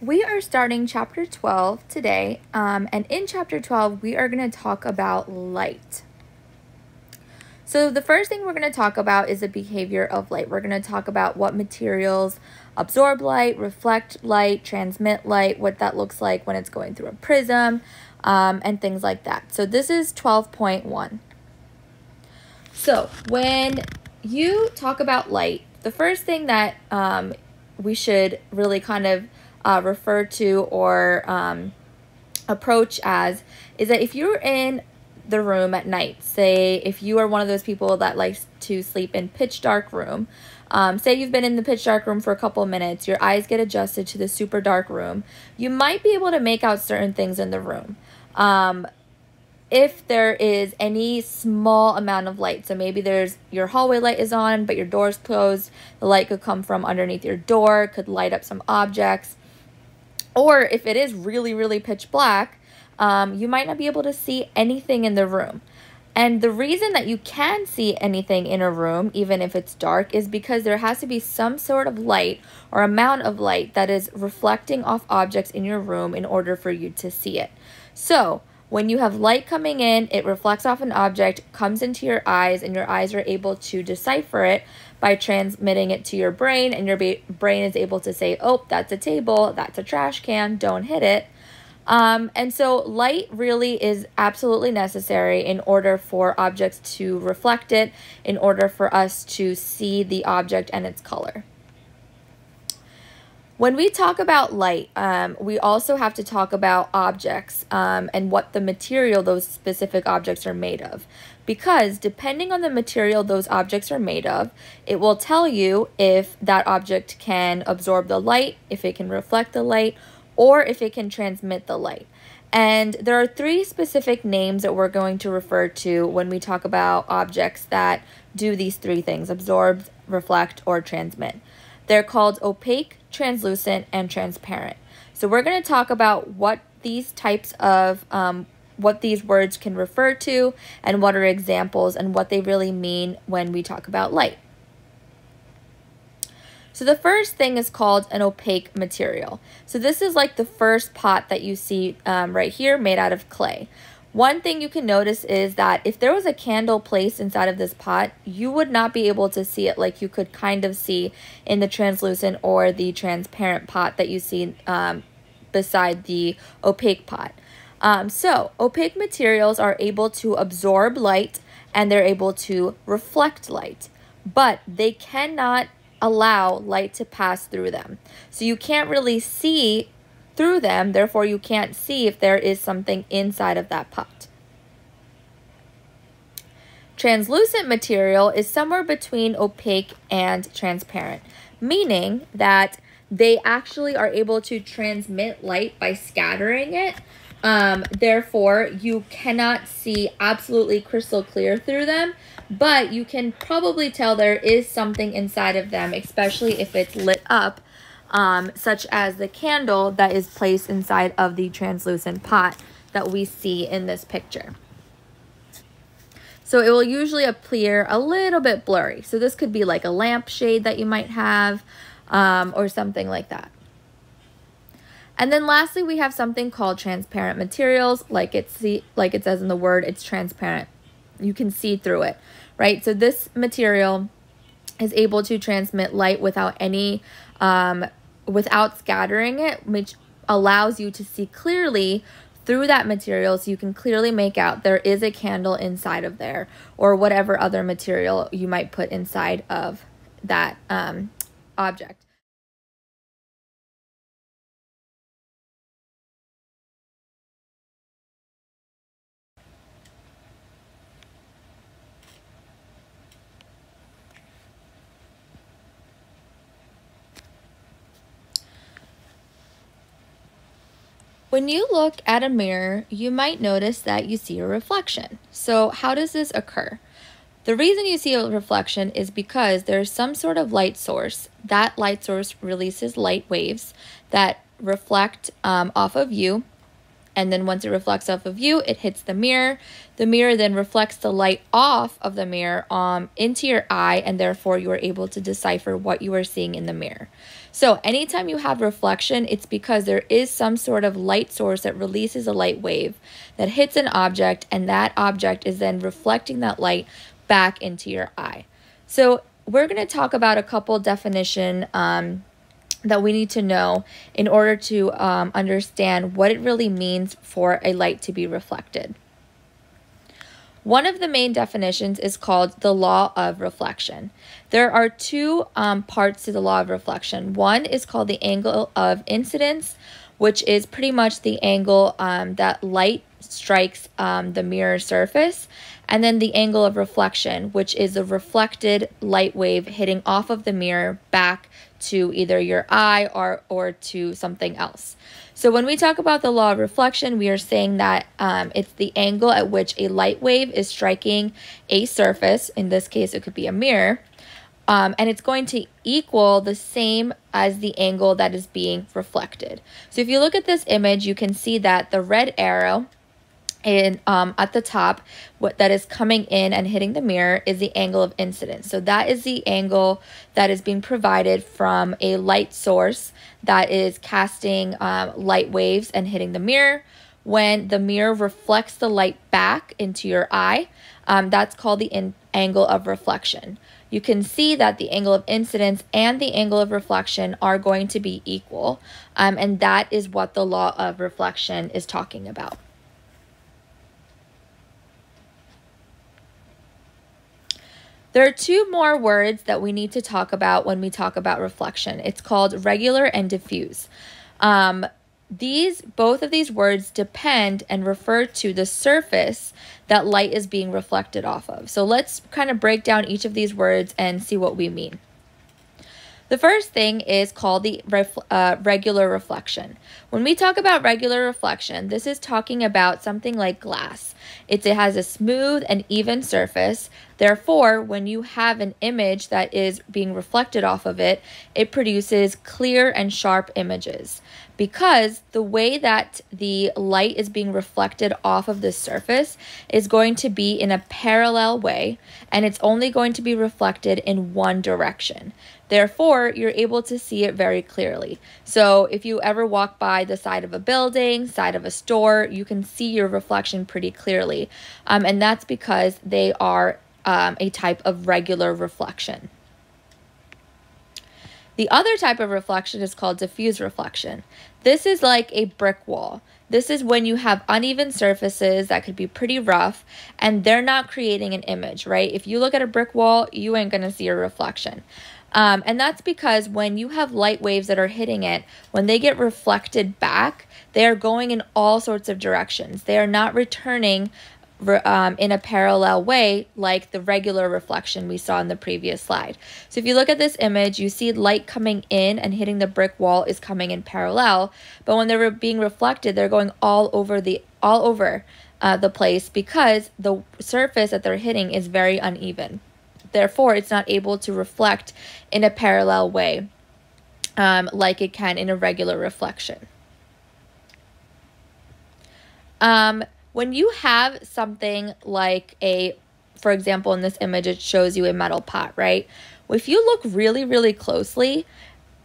we are starting chapter 12 today, um, and in chapter 12, we are going to talk about light. So the first thing we're going to talk about is the behavior of light. We're going to talk about what materials absorb light, reflect light, transmit light, what that looks like when it's going through a prism, um, and things like that. So this is 12.1. So when you talk about light, the first thing that um, we should really kind of uh, refer to or um, approach as is that if you're in the room at night. Say if you are one of those people that likes to sleep in pitch dark room. Um, say you've been in the pitch dark room for a couple minutes, your eyes get adjusted to the super dark room. You might be able to make out certain things in the room. Um, if there is any small amount of light, so maybe there's your hallway light is on, but your door's closed, the light could come from underneath your door, could light up some objects. Or if it is really, really pitch black, um, you might not be able to see anything in the room. And the reason that you can see anything in a room, even if it's dark, is because there has to be some sort of light or amount of light that is reflecting off objects in your room in order for you to see it. So, when you have light coming in, it reflects off an object, comes into your eyes, and your eyes are able to decipher it by transmitting it to your brain, and your brain is able to say, oh, that's a table, that's a trash can, don't hit it. Um, and so light really is absolutely necessary in order for objects to reflect it, in order for us to see the object and its color. When we talk about light, um, we also have to talk about objects um, and what the material those specific objects are made of. Because depending on the material those objects are made of, it will tell you if that object can absorb the light, if it can reflect the light, or if it can transmit the light. And there are three specific names that we're going to refer to when we talk about objects that do these three things, absorb, reflect, or transmit. They're called opaque, translucent, and transparent. So we're going to talk about what these types of, um, what these words can refer to and what are examples and what they really mean when we talk about light. So the first thing is called an opaque material. So this is like the first pot that you see um, right here made out of clay. One thing you can notice is that if there was a candle placed inside of this pot, you would not be able to see it like you could kind of see in the translucent or the transparent pot that you see um, beside the opaque pot. Um, so opaque materials are able to absorb light and they're able to reflect light, but they cannot allow light to pass through them. So you can't really see through them, therefore you can't see if there is something inside of that pot. Translucent material is somewhere between opaque and transparent, meaning that they actually are able to transmit light by scattering it. Um, therefore, you cannot see absolutely crystal clear through them, but you can probably tell there is something inside of them, especially if it's lit up, um, such as the candle that is placed inside of the translucent pot that we see in this picture. So it will usually appear a little bit blurry. So this could be like a lampshade that you might have um, or something like that. And then lastly, we have something called transparent materials. Like it, see, like it says in the word, it's transparent you can see through it, right? So this material is able to transmit light without any, um, without scattering it, which allows you to see clearly through that material so you can clearly make out there is a candle inside of there or whatever other material you might put inside of that um, object. When you look at a mirror, you might notice that you see a reflection. So how does this occur? The reason you see a reflection is because there's some sort of light source. That light source releases light waves that reflect um, off of you and then once it reflects off of you, it hits the mirror. The mirror then reflects the light off of the mirror um, into your eye, and therefore you are able to decipher what you are seeing in the mirror. So anytime you have reflection, it's because there is some sort of light source that releases a light wave that hits an object, and that object is then reflecting that light back into your eye. So we're going to talk about a couple definition um, that we need to know in order to um, understand what it really means for a light to be reflected. One of the main definitions is called the law of reflection. There are two um, parts to the law of reflection. One is called the angle of incidence, which is pretty much the angle um, that light strikes um, the mirror surface, and then the angle of reflection, which is the reflected light wave hitting off of the mirror back to either your eye or, or to something else. So when we talk about the law of reflection, we are saying that um, it's the angle at which a light wave is striking a surface. In this case, it could be a mirror. Um, and it's going to equal the same as the angle that is being reflected. So if you look at this image, you can see that the red arrow in um, at the top what that is coming in and hitting the mirror is the angle of incidence. So that is the angle that is being provided from a light source that is casting um, light waves and hitting the mirror. When the mirror reflects the light back into your eye um, that's called the angle of reflection. You can see that the angle of incidence and the angle of reflection are going to be equal um, and that is what the law of reflection is talking about There are two more words that we need to talk about when we talk about reflection. It's called regular and diffuse. Um, these both of these words depend and refer to the surface that light is being reflected off of. So let's kind of break down each of these words and see what we mean. The first thing is called the ref, uh, regular reflection. When we talk about regular reflection, this is talking about something like glass. It's, it has a smooth and even surface. Therefore, when you have an image that is being reflected off of it, it produces clear and sharp images because the way that the light is being reflected off of this surface is going to be in a parallel way and it's only going to be reflected in one direction. Therefore, you're able to see it very clearly. So if you ever walk by the side of a building, side of a store, you can see your reflection pretty clearly. Um, and that's because they are um, a type of regular reflection. The other type of reflection is called diffuse reflection. This is like a brick wall. This is when you have uneven surfaces that could be pretty rough and they're not creating an image, right? If you look at a brick wall, you ain't gonna see a reflection. Um, and that's because when you have light waves that are hitting it, when they get reflected back, they are going in all sorts of directions. They are not returning um, in a parallel way like the regular reflection we saw in the previous slide. So if you look at this image, you see light coming in and hitting the brick wall is coming in parallel, but when they're being reflected, they're going all over the all over uh, the place because the surface that they're hitting is very uneven. Therefore, it's not able to reflect in a parallel way um, like it can in a regular reflection. Um, when you have something like a, for example, in this image, it shows you a metal pot, right? If you look really, really closely,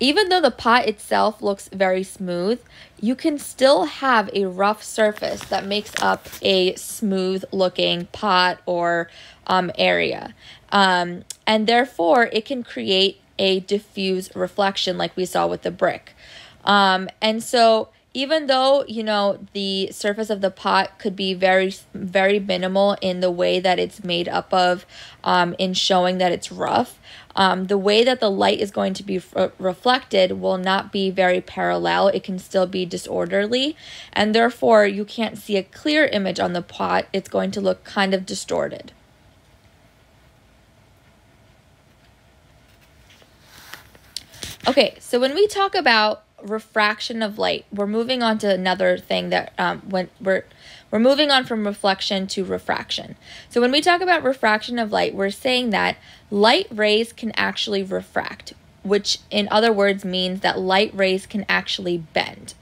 even though the pot itself looks very smooth, you can still have a rough surface that makes up a smooth looking pot or um, area. Um, and therefore, it can create a diffuse reflection like we saw with the brick. Um, and so even though you know the surface of the pot could be very very minimal in the way that it's made up of um, in showing that it's rough um, the way that the light is going to be f- reflected will not be very parallel. It can still be disorderly. And therefore you can't see a clear image on the pot it's going to look kind of distorted. Okay so when we talk about refraction of light. We're moving on to another thing that um, when we're we're moving on from reflection to refraction. So when we talk about refraction of light, we're saying that light rays can actually refract, which in other words means that light rays can actually bend.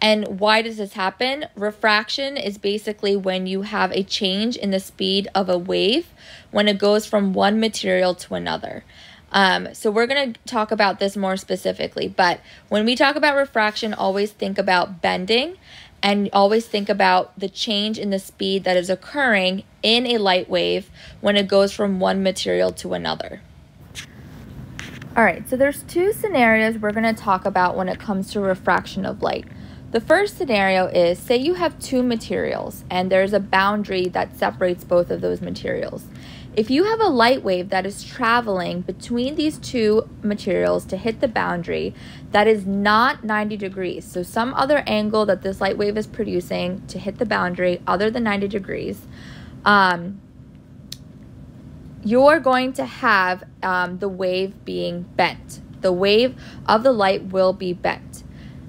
And why does this happen? Refraction is basically when you have a change in the speed of a wave when it goes from one material to another. Um, so we're going to talk about this more specifically. But when we talk about refraction, always think about bending and always think about the change in the speed that is occurring in a light wave when it goes from one material to another. All right, so there's two scenarios we're going to talk about when it comes to refraction of light. The first scenario is say you have two materials and there's a boundary that separates both of those materials. If you have a light wave that is traveling between these two materials to hit the boundary that is not 90 degrees, so some other angle that this light wave is producing to hit the boundary other than 90 degrees, um, you're going to have um, the wave being bent. The wave of the light will be bent.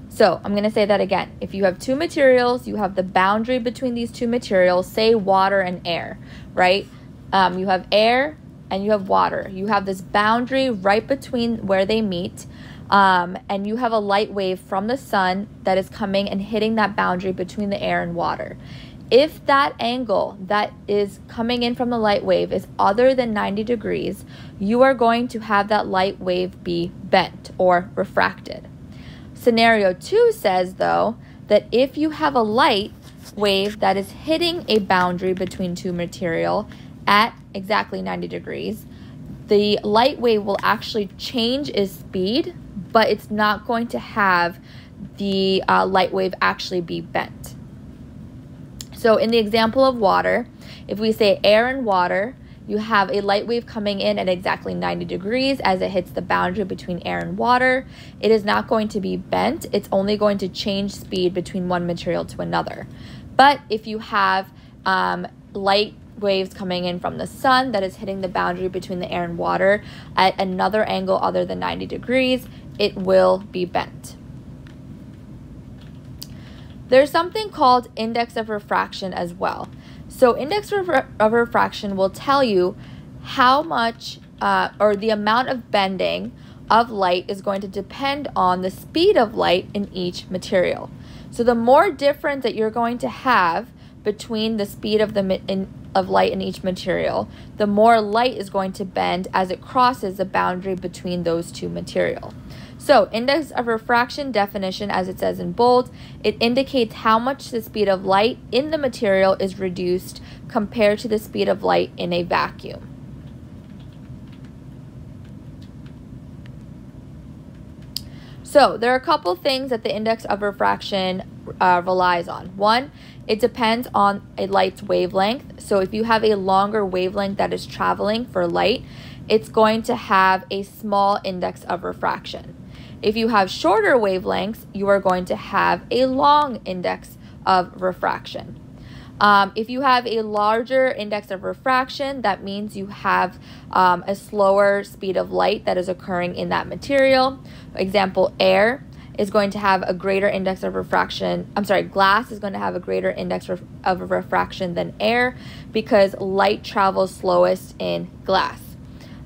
So I'm going to say that again. If you have two materials, you have the boundary between these two materials, say water and air, right? Um, you have air and you have water. You have this boundary right between where they meet. Um, and you have a light wave from the sun that is coming and hitting that boundary between the air and water. If that angle that is coming in from the light wave is other than 90 degrees, you are going to have that light wave be bent or refracted. Scenario two says, though, that if you have a light wave that is hitting a boundary between two material at exactly 90 degrees, the light wave will actually change its speed, but it's not going to have the uh, light wave actually be bent. So in the example of water, if we say air and water, you have a light wave coming in at exactly 90 degrees as it hits the boundary between air and water. It is not going to be bent. It's only going to change speed between one material to another. But if you have um, light waves coming in from the sun that is hitting the boundary between the air and water at another angle other than 90 degrees, it will be bent. There's something called index of refraction as well. So index of, refraction will tell you how much uh, or the amount of bending of light is going to depend on the speed of light in each material. So the more difference that you're going to have between the speed of the in, of light in each material, the more light is going to bend as it crosses the boundary between those two material. So, index of refraction definition, as it says in bold, it indicates how much the speed of light in the material is reduced compared to the speed of light in a vacuum. So, there are a couple things that the index of refraction uh, relies on. One, it depends on a light's wavelength. So if you have a longer wavelength that is traveling for light, it's going to have a small index of refraction. If you have shorter wavelengths, you are going to have a long index of refraction. Um, if you have a larger index of refraction, that means you have um, a slower speed of light that is occurring in that material. Example, air is going to have a greater index of refraction. I'm sorry, glass is going to have a greater index of refraction than air because light travels slowest in glass.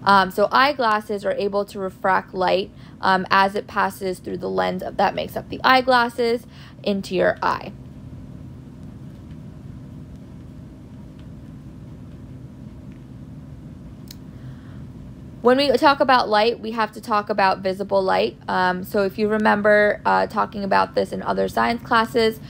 Um, so eyeglasses are able to refract light um, as it passes through the lens of, that makes up the eyeglasses into your eye. When we talk about light, we have to talk about visible light. Um, so if you remember uh, talking about this in other science classes,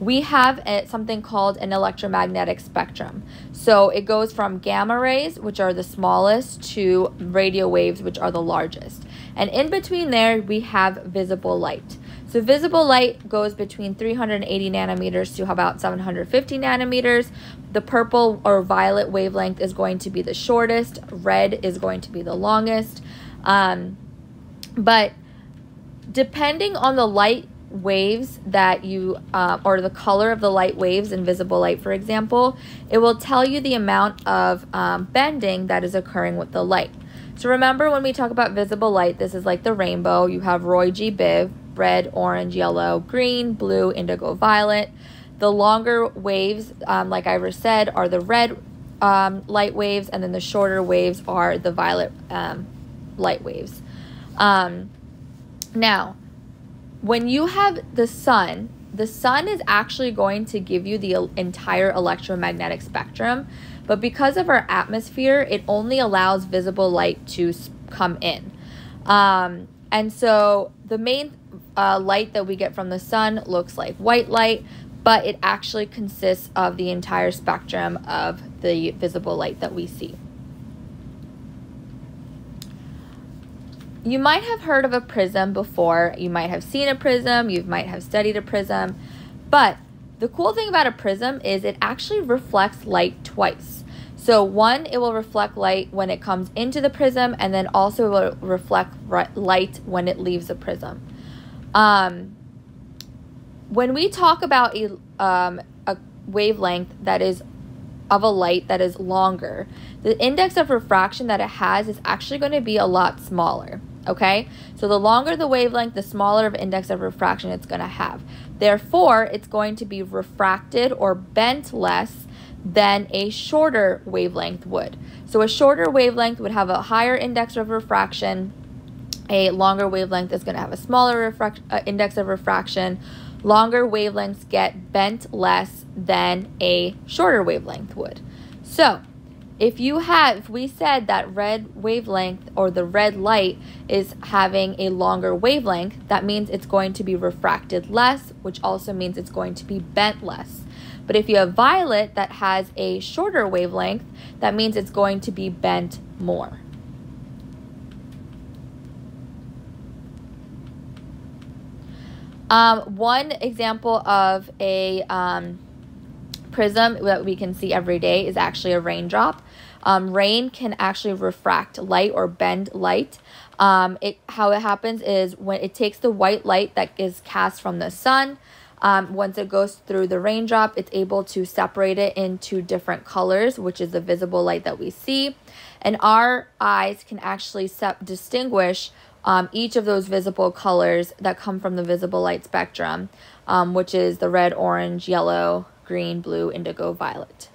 we have a, something called an electromagnetic spectrum. So it goes from gamma rays, which are the smallest, to radio waves, which are the largest. And in between there, we have visible light. So visible light goes between 380 nanometers to about 750 nanometers. The purple or violet wavelength is going to be the shortest. Red is going to be the longest. Um, but depending on the light waves that you, uh, or the color of the light waves in visible light, for example, it will tell you the amount of um, bending that is occurring with the light. So remember when we talk about visible light, this is like the rainbow. You have Roy G. Biv, red, orange, yellow, green, blue, indigo, violet. The longer waves, um, like Ira said, are the red um, light waves, and then the shorter waves are the violet um, light waves. Um, now, when you have the sun the sun is actually going to give you the entire electromagnetic spectrum, but because of our atmosphere, it only allows visible light to come in. Um, and so the main uh, light that we get from the sun looks like white light, but it actually consists of the entire spectrum of the visible light that we see. You might have heard of a prism before. You might have seen a prism. You might have studied a prism. But the cool thing about a prism is it actually reflects light twice. So one, it will reflect light when it comes into the prism and then also it will reflect light when it leaves the prism. Um, when we talk about a, um, a wavelength that is of a light that is longer, the index of refraction that it has is actually going to be a lot smaller. Okay, so the longer the wavelength, the smaller of index of refraction it's going to have. Therefore, it's going to be refracted or bent less than a shorter wavelength would. So a shorter wavelength would have a higher index of refraction. A longer wavelength is going to have a smaller uh, index of refraction longer wavelengths get bent less than a shorter wavelength would. So, if you have, if we said that red wavelength or the red light is having a longer wavelength, that means it's going to be refracted less, which also means it's going to be bent less. But if you have violet that has a shorter wavelength, that means it's going to be bent more. Um, one example of a um, prism that we can see every day is actually a raindrop. Um, rain can actually refract light or bend light. Um, it how it happens is when it takes the white light that is cast from the sun. Um, once it goes through the raindrop, it's able to separate it into different colors, which is the visible light that we see. And our eyes can actually distinguish um, each of those visible colors that come from the visible light spectrum, um, which is the red, orange, yellow, green, blue, indigo, violet.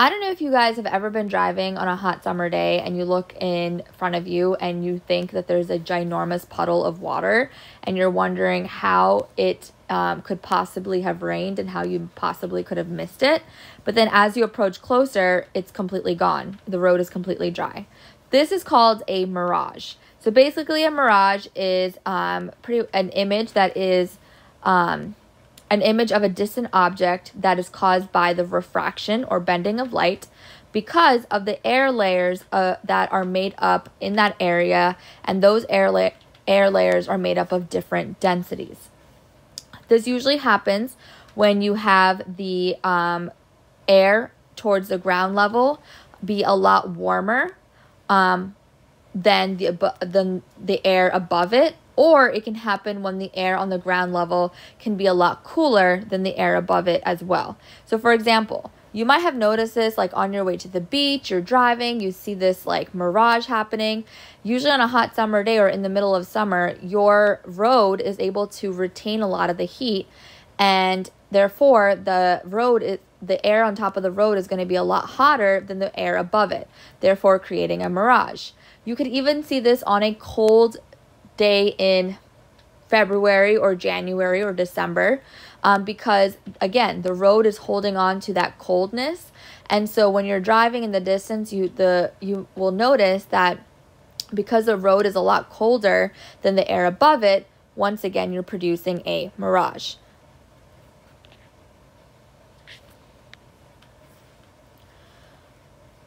I don't know if you guys have ever been driving on a hot summer day and you look in front of you and you think that there's a ginormous puddle of water and you're wondering how it um, could possibly have rained and how you possibly could have missed it. But then as you approach closer, it's completely gone. The road is completely dry. This is called a mirage. So basically, a mirage is um, pretty an image that is um, an image of a distant object that is caused by the refraction or bending of light because of the air layers uh, that are made up in that area, and those air, la- air layers are made up of different densities. This usually happens when you have the um, air towards the ground level be a lot warmer um, than the, than the air above it or it can happen when the air on the ground level can be a lot cooler than the air above it as well. So for example, you might have noticed this like on your way to the beach, you're driving, you see this like mirage happening. Usually on a hot summer day or in the middle of summer, your road is able to retain a lot of the heat and therefore the road is the air on top of the road is going to be a lot hotter than the air above it, therefore creating a mirage. You could even see this on a cold day in February or January or December um, because, again, the road is holding on to that coldness. And so when you're driving in the distance, you the you will notice that because the road is a lot colder than the air above it, once again, you're producing a mirage.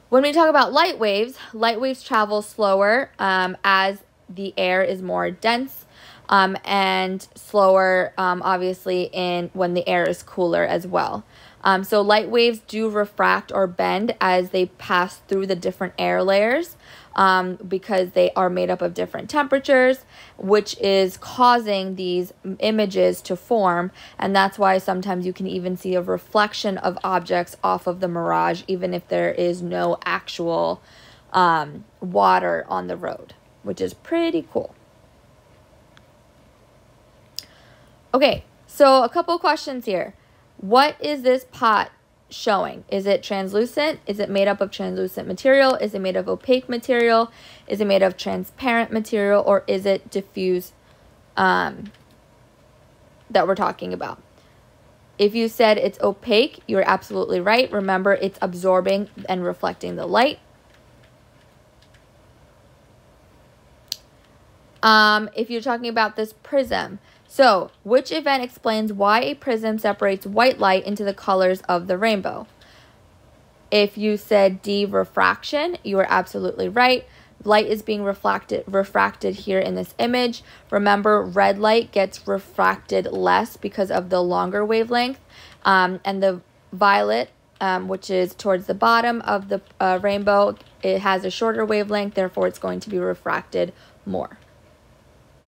When we talk about light waves, light waves travel slower um, as the air is more dense um, and slower, um, obviously, in when the air is cooler as well. Um, so light waves do refract or bend as they pass through the different air layers um, because they are made up of different temperatures, which is causing these images to form. And that's why sometimes you can even see a reflection of objects off of the mirage, even if there is no actual um, water on the road which is pretty cool. Okay, so a couple questions here. What is this pot showing? Is it translucent? Is it made up of translucent material? Is it made of opaque material? Is it made of transparent material? Or is it diffuse um, that we're talking about? If you said it's opaque, you're absolutely right. Remember, it's absorbing and reflecting the light. Um, if you're talking about this prism, so which event explains why a prism separates white light into the colors of the rainbow? If you said D, refraction, you are absolutely right. Light is being reflected, refracted here in this image. Remember, red light gets refracted less because of the longer wavelength. Um, and the violet, um, which is towards the bottom of the uh, rainbow, it has a shorter wavelength, therefore it's going to be refracted more.